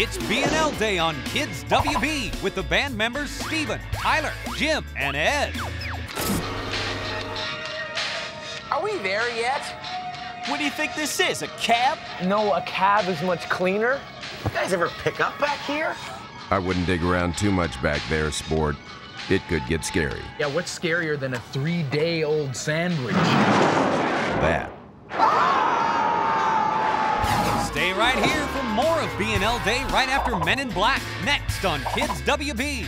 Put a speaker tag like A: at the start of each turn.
A: It's BNL Day on Kids WB with the band members Steven, Tyler, Jim, and Ed.
B: Are we there yet?
C: What do you think this is, a cab?
B: No, a cab is much cleaner. You guys ever pick up back here?
D: I wouldn't dig around too much back there, sport. It could get scary.
E: Yeah, what's scarier than a three day old sandwich?
D: That.
A: Stay right here for more BNL Day right after Men in Black next on Kids WB.